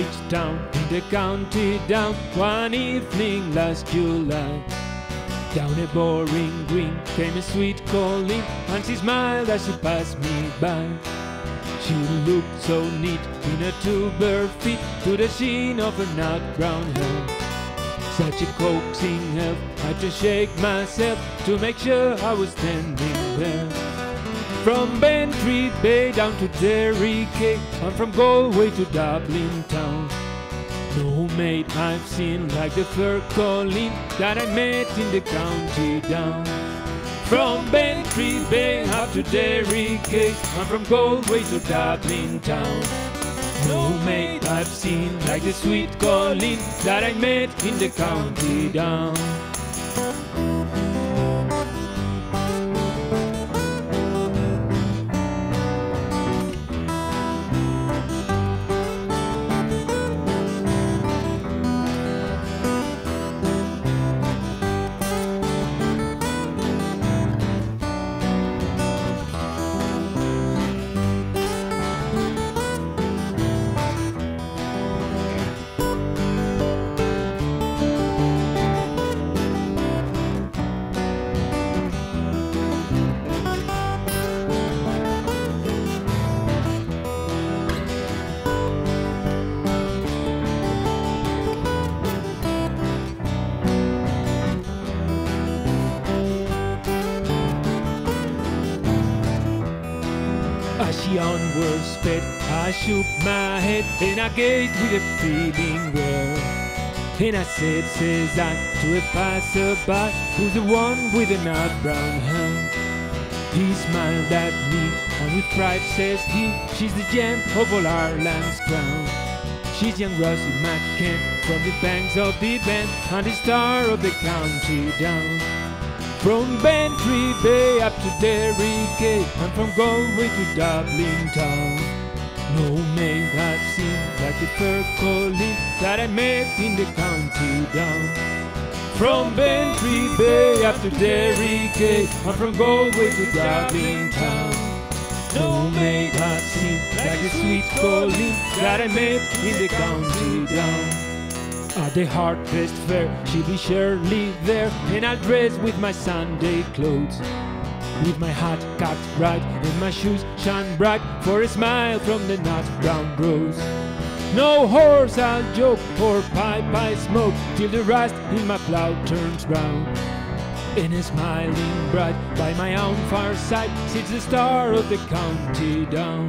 Bridgetown in the county down one evening last July. Down a boreen green came a sweet Colleen, and she smiled as she passed me by. She looked so neat in her two bare feet to the sheen of her nut brown hair. Such a coaxing elf, had to shake myself to make sure I was standing there. From Bantry Bay down to Derry Quay, and from Galway to Dublin town. No maid I've seen like the fair Colleen that I met in the county down. From Bantry Bay up to Derry Quay, and from Galway to Dublin town. No maid I've seen like the sweet Colleen that I met in the county down. She onward sped, I shook my head and I gazed with a feeling rare. And I said, says I, to a passerby, who's the one with the nut brown hair. He smiled at me, and with pride says he, she's the gem of all Ireland's crown. She's young Rosie McCann from the banks of the Bann, and the star of the county down. From Bantry Bay up to Derry Gate and from Galway to Dublin town. No maid I've seen like the fair Colleen that I met in the county down. From Bantry Bay up to Derry Gate and from Galway to Dublin town. No maid I've seen like the sweet Colleen that I met in the county down. At the Harvest Fair, she'll be surely there, and I'll dress with my Sunday clothes. With my hat cut right and my shoes shine bright for a smile from the nut brown rose. No horse I'll joke or pipe I smoke till the rust in my plough turns brown. In a smiling bright by my own far side sits the star of the county down.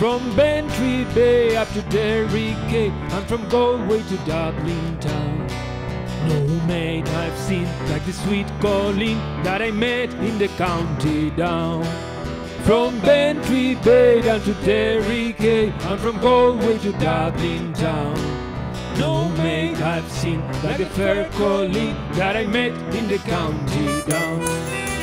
From Bantry Bay up to Derry Quay, and from Galway to Dublin town. No maid I've seen like the sweet Colleen that I met in the county down. From Bantry Bay down to Derry Quay, and from Galway to Dublin town. No maid I've seen like the fair Colleen that I met in the county down.